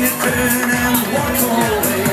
burn and walk away.